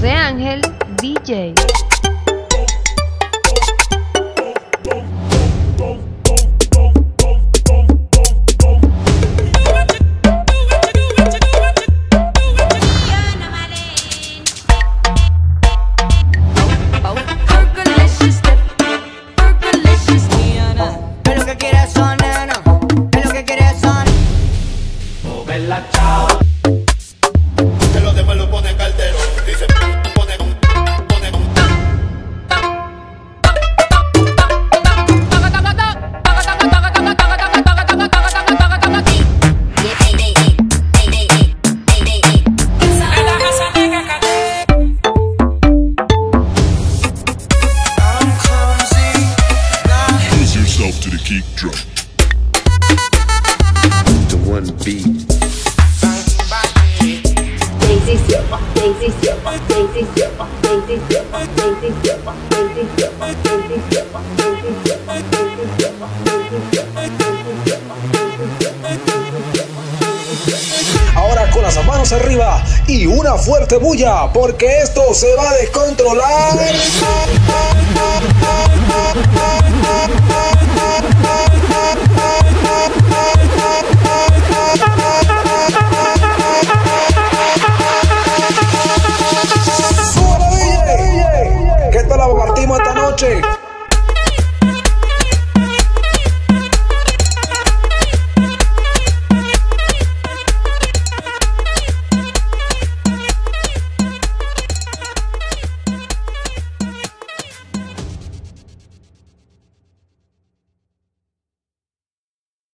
José Ángel DJ. Ahora con las manos arriba y una fuerte bulla porque esto se va a descontrolar. la compartimos esta noche.